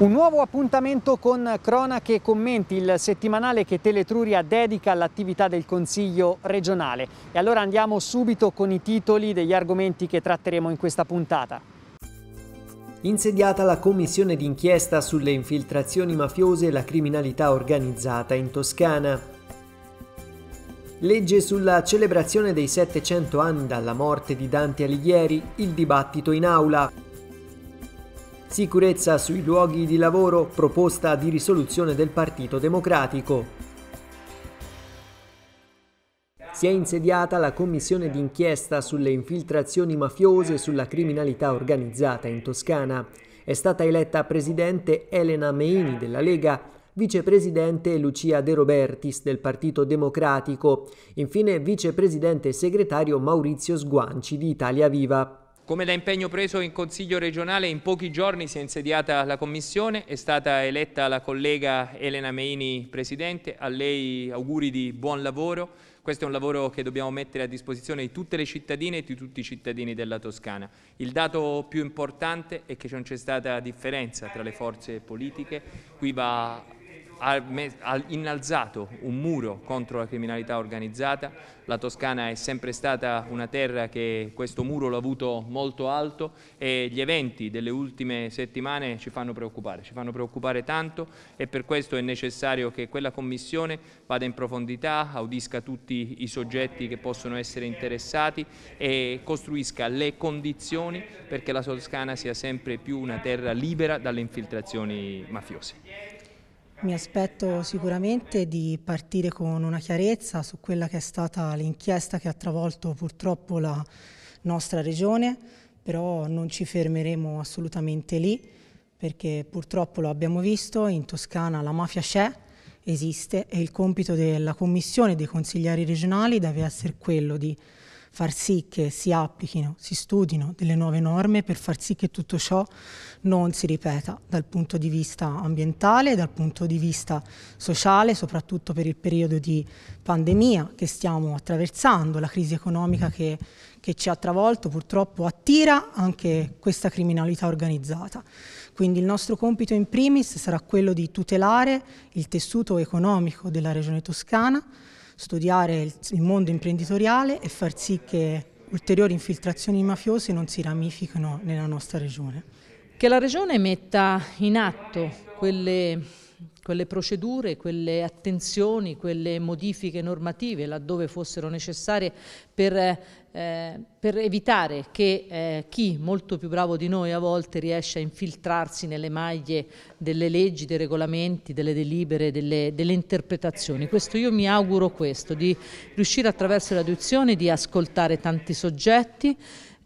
Un nuovo appuntamento con Cronache e Commenti, il settimanale che Teletruria dedica all'attività del Consiglio regionale. E allora andiamo subito con i titoli degli argomenti che tratteremo in questa puntata. Insediata la commissione d'inchiesta sulle infiltrazioni mafiose e la criminalità organizzata in Toscana. Legge sulla celebrazione dei 700 anni dalla morte di Dante Alighieri, il dibattito in aula. Sicurezza sui luoghi di lavoro, proposta di risoluzione del Partito Democratico. Si è insediata la commissione d'inchiesta sulle infiltrazioni mafiose e sulla criminalità organizzata in Toscana. È stata eletta presidente Elena Meini della Lega, vicepresidente Lucia De Robertis del Partito Democratico, infine vicepresidente e segretario Maurizio Sguanci di Italia Viva. Come da impegno preso in Consiglio regionale, in pochi giorni si è insediata la Commissione, è stata eletta la collega Elena Meini Presidente, a lei auguri di buon lavoro. Questo è un lavoro che dobbiamo mettere a disposizione di tutte le cittadine e di tutti i cittadini della Toscana. Il dato più importante è che non c'è stata differenza tra le forze politiche, qui va ha innalzato un muro contro la criminalità organizzata, la Toscana è sempre stata una terra che questo muro l'ha avuto molto alto e gli eventi delle ultime settimane ci fanno preoccupare, ci fanno preoccupare tanto e per questo è necessario che quella Commissione vada in profondità, audisca tutti i soggetti che possono essere interessati e costruisca le condizioni perché la Toscana sia sempre più una terra libera dalle infiltrazioni mafiose. Mi aspetto sicuramente di partire con una chiarezza su quella che è stata l'inchiesta che ha travolto purtroppo la nostra regione, però non ci fermeremo assolutamente lì perché purtroppo lo abbiamo visto, in Toscana la mafia c'è, esiste e il compito della Commissione e dei consiglieri regionali deve essere quello di far sì che si applichino, si studino delle nuove norme per far sì che tutto ciò non si ripeta dal punto di vista ambientale, dal punto di vista sociale, soprattutto per il periodo di pandemia che stiamo attraversando, la crisi economica che, che ci ha travolto purtroppo attira anche questa criminalità organizzata. Quindi il nostro compito in primis sarà quello di tutelare il tessuto economico della regione toscana, studiare il, mondo imprenditoriale e far sì che ulteriori infiltrazioni mafiose non si ramifichino nella nostra regione. Che la regione metta in atto quelle quelle procedure, quelle attenzioni, quelle modifiche normative laddove fossero necessarie per, eh, per evitare che eh, chi molto più bravo di noi a volte riesce a infiltrarsi nelle maglie delle leggi, dei regolamenti, delle delibere, delle, delle interpretazioni. Questo io mi auguro questo, di riuscire attraverso le audizioni di ascoltare tanti soggetti,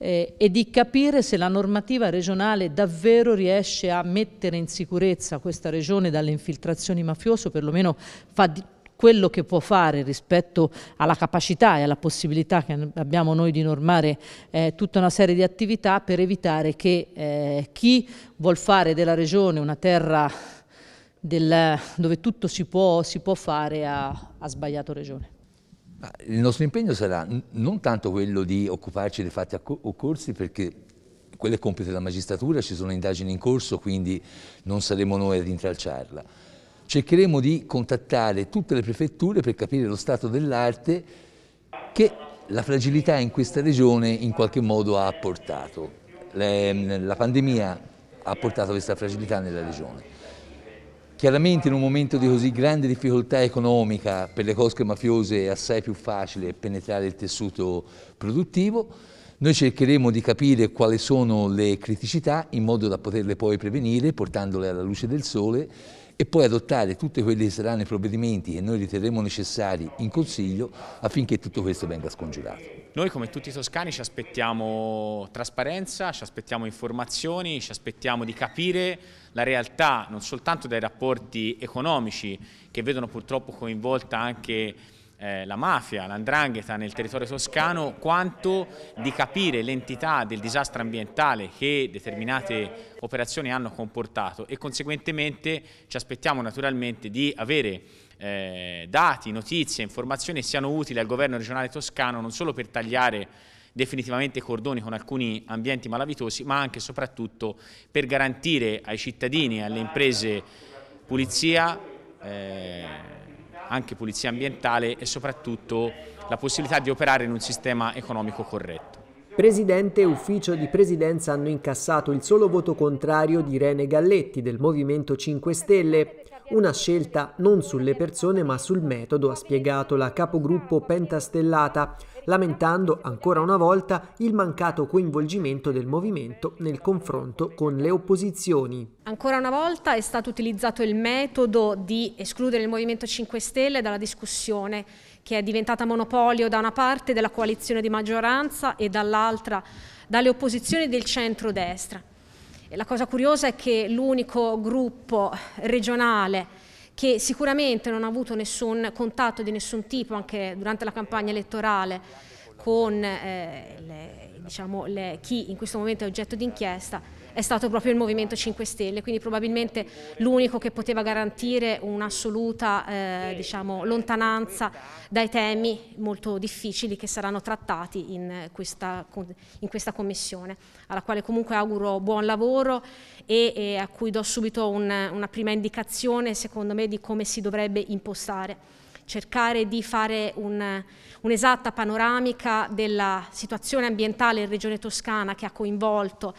eh, e di capire se la normativa regionale davvero riesce a mettere in sicurezza questa regione dalle infiltrazioni mafiose, o perlomeno fa di, quello che può fare rispetto alla capacità e alla possibilità che abbiamo noi di normare eh, tutta una serie di attività per evitare che eh, chi vuol fare della regione una terra del, dove tutto si può, si può fare ha, sbagliato regione. Il nostro impegno sarà non tanto quello di occuparci dei fatti occorsi perché quello è compito della magistratura, ci sono indagini in corso, quindi non saremo noi ad intralciarla. Cercheremo di contattare tutte le prefetture per capire lo stato dell'arte che la fragilità in questa regione in qualche modo ha apportato. la pandemia ha portato questa fragilità nella regione. Chiaramente in un momento di così grande difficoltà economica per le cosche mafiose è assai più facile penetrare il tessuto produttivo, noi cercheremo di capire quali sono le criticità in modo da poterle poi prevenire portandole alla luce del sole e poi adottare tutti quelli che saranno i provvedimenti che noi riterremo necessari in Consiglio affinché tutto questo venga scongiurato. Noi come tutti i toscani ci aspettiamo trasparenza, ci aspettiamo informazioni, ci aspettiamo di capire la realtà non soltanto dai rapporti economici che vedono purtroppo coinvolta anche eh, la mafia, l'andrangheta nel territorio toscano, quanto di capire l'entità del disastro ambientale che determinate operazioni hanno comportato e conseguentemente ci aspettiamo naturalmente di avere eh, dati, notizie, informazioni che siano utili al governo regionale toscano non solo per tagliare definitivamente cordoni con alcuni ambienti malavitosi, ma anche e soprattutto per garantire ai cittadini e alle imprese pulizia, eh, anche pulizia ambientale e soprattutto la possibilità di operare in un sistema economico corretto. Presidente e ufficio di presidenza hanno incassato il solo voto contrario di Rene Galletti del Movimento 5 Stelle. Una scelta non sulle persone ma sul metodo, ha spiegato la capogruppo Pentastellata, lamentando ancora una volta il mancato coinvolgimento del movimento nel confronto con le opposizioni. Ancora una volta è stato utilizzato il metodo di escludere il Movimento 5 Stelle dalla discussione che è diventata monopolio da una parte della coalizione di maggioranza e dall'altra dalle opposizioni del centro-destra. La cosa curiosa è che l'unico gruppo regionale che sicuramente non ha avuto nessun contatto di nessun tipo anche durante la campagna elettorale con eh, le, diciamo, le, chi in questo momento è oggetto di inchiesta è stato proprio il Movimento 5 Stelle, quindi probabilmente l'unico che poteva garantire un'assoluta eh, diciamo, lontananza dai temi molto difficili che saranno trattati in questa, in questa Commissione, alla quale comunque auguro buon lavoro e, e a cui do subito un, una prima indicazione secondo me di come si dovrebbe impostare. Cercare di fare un'esatta un panoramica della situazione ambientale in Regione Toscana che ha coinvolto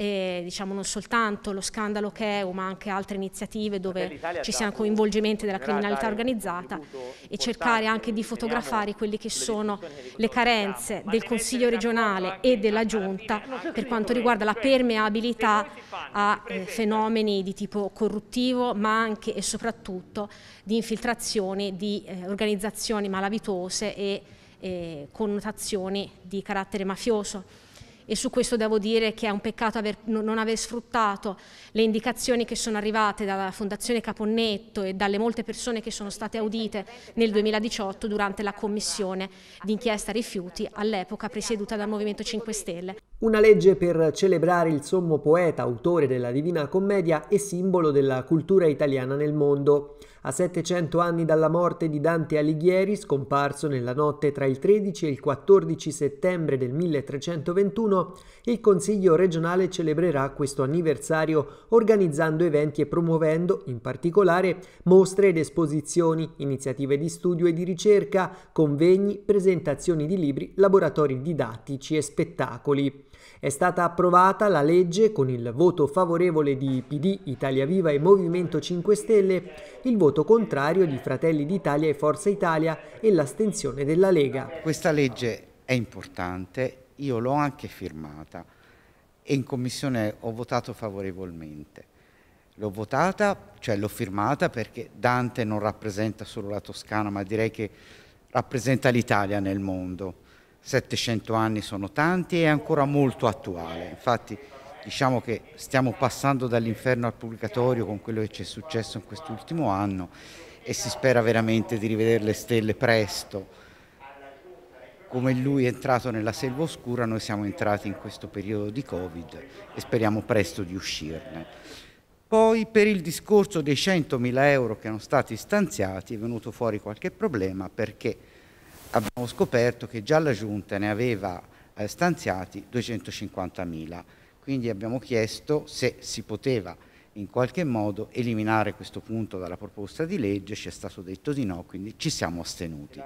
eh, diciamo non soltanto lo scandalo Cheu ma anche altre iniziative dove ci siano coinvolgimenti della criminalità organizzata e cercare anche di fotografare quelle che sono le carenze del Consiglio regionale e della Giunta per quanto riguarda la permeabilità a eh, fenomeni di tipo corruttivo ma anche e soprattutto di infiltrazioni di eh, organizzazioni malavitose e eh, connotazioni di carattere mafioso e su questo devo dire che è un peccato aver, non aver sfruttato le indicazioni che sono arrivate dalla Fondazione Caponnetto e dalle molte persone che sono state audite nel 2018 durante la commissione d'inchiesta rifiuti all'epoca presieduta dal Movimento 5 Stelle. Una legge per celebrare il sommo poeta, autore della Divina Commedia e simbolo della cultura italiana nel mondo. A 700 anni dalla morte di Dante Alighieri, scomparso nella notte tra il 13 e il 14 settembre del 1321, il Consiglio regionale celebrerà questo anniversario organizzando eventi e promuovendo, in particolare, mostre ed esposizioni, iniziative di studio e di ricerca, convegni, presentazioni di libri, laboratori didattici e spettacoli. È stata approvata la legge con il voto favorevole di PD, Italia Viva e Movimento 5 Stelle, il voto contrario di Fratelli d'Italia e Forza Italia e l'astensione della Lega. Questa legge è importante, io l'ho anche firmata e in commissione ho votato favorevolmente. L'ho votata, cioè l'ho firmata perché Dante non rappresenta solo la Toscana, ma direi che rappresenta l'Italia nel mondo 700 anni sono tanti e è ancora molto attuale. Infatti diciamo che stiamo passando dall'inferno al purgatorio con quello che ci è successo in quest'ultimo anno e si spera veramente di rivedere le stelle presto. Come lui è entrato nella selva oscura, noi siamo entrati in questo periodo di Covid e speriamo presto di uscirne. Poi per il discorso dei 100.000 euro che erano stati stanziati è venuto fuori qualche problema perché abbiamo scoperto che già la Giunta ne aveva eh, stanziati 250.000, quindi abbiamo chiesto se si poteva in qualche modo eliminare questo punto dalla proposta di legge, ci è stato detto di no, quindi ci siamo astenuti.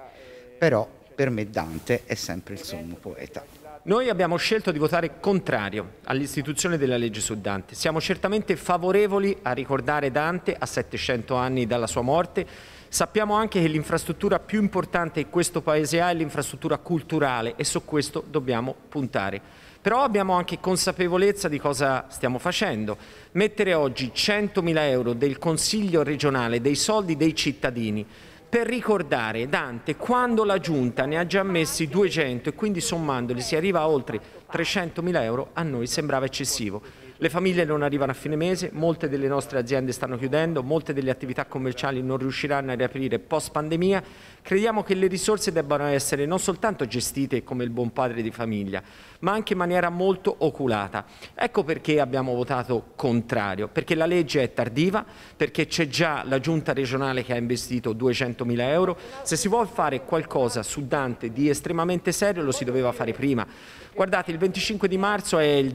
Però per me Dante è sempre il sommo poeta. Noi abbiamo scelto di votare contrario all'istituzione della legge su Dante. Siamo certamente favorevoli a ricordare Dante a 700 anni dalla sua morte, Sappiamo anche che l'infrastruttura più importante che questo Paese ha è l'infrastruttura culturale e su questo dobbiamo puntare. Però abbiamo anche consapevolezza di cosa stiamo facendo. Mettere oggi 100.000 euro del Consiglio regionale, dei soldi dei cittadini, per ricordare Dante quando la Giunta ne ha già messi 200 e quindi sommandoli si arriva a oltre 300.000 euro, a noi sembrava eccessivo. Le famiglie non arrivano a fine mese, molte delle nostre aziende stanno chiudendo, molte delle attività commerciali non riusciranno a riaprire post pandemia. Crediamo che le risorse debbano essere non soltanto gestite come il buon padre di famiglia, ma anche in maniera molto oculata. Ecco perché abbiamo votato contrario, perché la legge è tardiva, perché c'è già la giunta regionale che ha investito 200 mila euro. Se si vuole fare qualcosa su Dante di estremamente serio lo si doveva fare prima. Guardate, il 25 di marzo è il,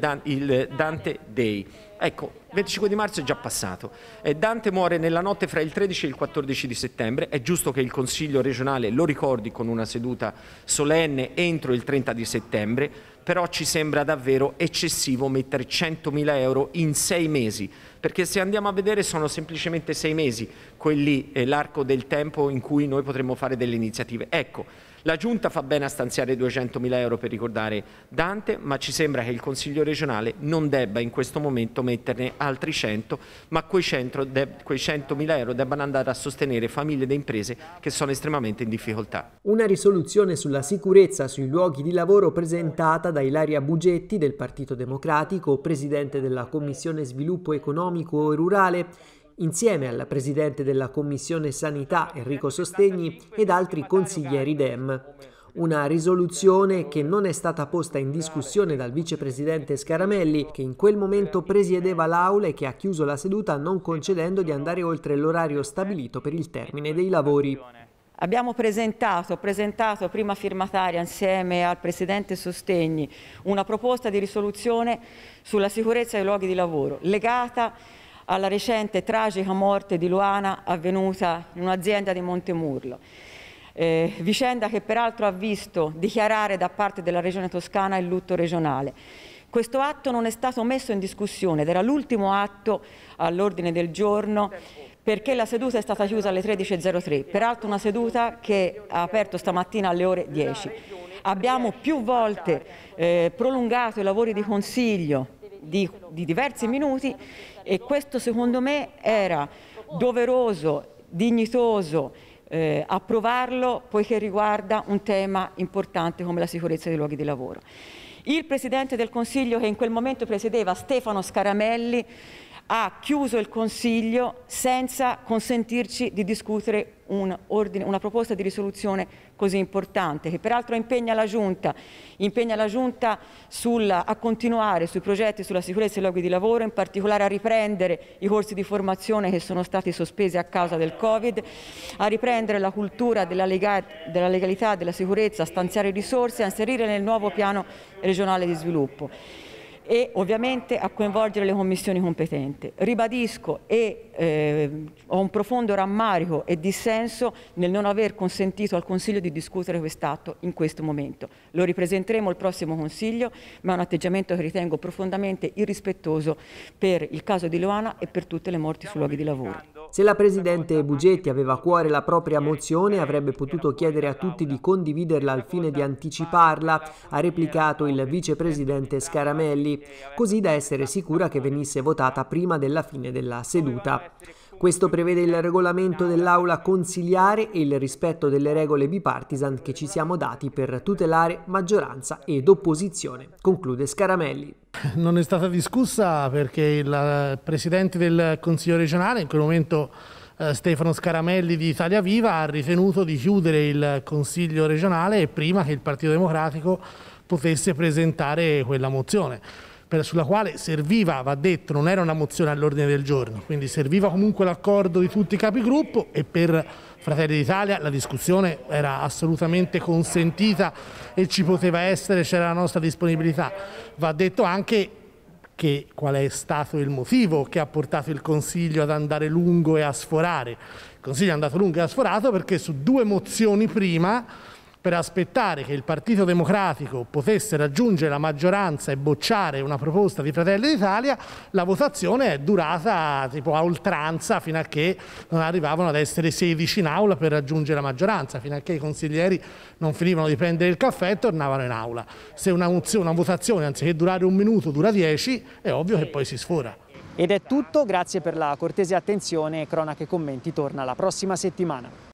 Dante Day. Ecco, il 25 di marzo è già passato. Eh, Dante muore nella notte fra il 13 e il 14 di settembre. È giusto che il Consiglio regionale lo ricordi con una seduta solenne entro il 30 di settembre, però ci sembra davvero eccessivo mettere 100.000 euro in sei mesi, perché se andiamo a vedere sono semplicemente sei mesi, quelli è l'arco del tempo in cui noi potremmo fare delle iniziative. Ecco, la Giunta fa bene a stanziare 200.000 euro per ricordare Dante, ma ci sembra che il Consiglio regionale non debba in questo momento metterne altri 100, ma quei, 100.000 euro debbano andare a sostenere famiglie e imprese che sono estremamente in difficoltà. Una risoluzione sulla sicurezza sui luoghi di lavoro presentata da Ilaria Bugetti del Partito Democratico, Presidente della Commissione Sviluppo Economico e Rurale, insieme al Presidente della Commissione Sanità Enrico Sostegni ed altri consiglieri DEM. Una risoluzione che non è stata posta in discussione dal vicepresidente Scaramelli, che in quel momento presiedeva l'Aula e che ha chiuso la seduta non concedendo di andare oltre l'orario stabilito per il termine dei lavori. Abbiamo presentato, presentato prima firmataria insieme al Presidente Sostegni una proposta di risoluzione sulla sicurezza dei luoghi di lavoro legata alla recente tragica morte di Luana avvenuta in un'azienda di Montemurlo. Eh, vicenda che peraltro ha visto dichiarare da parte della Regione Toscana il lutto regionale. Questo atto non è stato messo in discussione ed era l'ultimo atto all'ordine del giorno perché la seduta è stata chiusa alle 13.03, peraltro una seduta che ha aperto stamattina alle ore 10. Abbiamo più volte eh, prolungato i lavori di consiglio di, di diversi minuti e questo secondo me era doveroso, dignitoso eh, approvarlo poiché riguarda un tema importante come la sicurezza dei luoghi di lavoro. Il Presidente del Consiglio che in quel momento presiedeva, Stefano Scaramelli, ha chiuso il Consiglio senza consentirci di discutere un ordine, una proposta di risoluzione così importante, che peraltro impegna la Giunta, impegna la Giunta sulla, a continuare sui progetti sulla sicurezza dei luoghi di lavoro, in particolare a riprendere i corsi di formazione che sono stati sospesi a causa del Covid, a riprendere la cultura della, lega, della legalità, della sicurezza, a stanziare risorse, a inserire nel nuovo piano regionale di sviluppo e ovviamente a coinvolgere le commissioni competenti. Ribadisco e eh, ho un profondo rammarico e dissenso nel non aver consentito al Consiglio di discutere quest'atto in questo momento. Lo ripresenteremo il prossimo Consiglio, ma è un atteggiamento che ritengo profondamente irrispettoso per il caso di Loana e per tutte le morti sui luoghi di lavoro. Se la Presidente Bugetti aveva a cuore la propria mozione avrebbe potuto chiedere a tutti di condividerla al fine di anticiparla, ha replicato il Vicepresidente Scaramelli, così da essere sicura che venisse votata prima della fine della seduta. Questo prevede il regolamento dell'aula consiliare e il rispetto delle regole bipartisan che ci siamo dati per tutelare maggioranza ed opposizione, conclude Scaramelli. Non è stata discussa perché il Presidente del Consiglio regionale, in quel momento eh, Stefano Scaramelli di Italia Viva, ha ritenuto di chiudere il Consiglio regionale prima che il Partito Democratico potesse presentare quella mozione per, sulla quale serviva, va detto, non era una mozione all'ordine del giorno, quindi serviva comunque l'accordo di tutti i capigruppo e per Fratelli d'Italia la discussione era assolutamente consentita e ci poteva essere, c'era la nostra disponibilità. Va detto anche che qual è stato il motivo che ha portato il Consiglio ad andare lungo e a sforare. Il Consiglio è andato lungo e ha sforato perché su due mozioni prima per aspettare che il Partito Democratico potesse raggiungere la maggioranza e bocciare una proposta di Fratelli d'Italia, la votazione è durata tipo a oltranza fino a che non arrivavano ad essere 16 in aula per raggiungere la maggioranza, fino a che i consiglieri non finivano di prendere il caffè e tornavano in aula. Se una, una votazione anziché durare un minuto dura 10, è ovvio che poi si sfora. Ed è tutto, grazie per la cortese attenzione, Cronache Commenti torna la prossima settimana.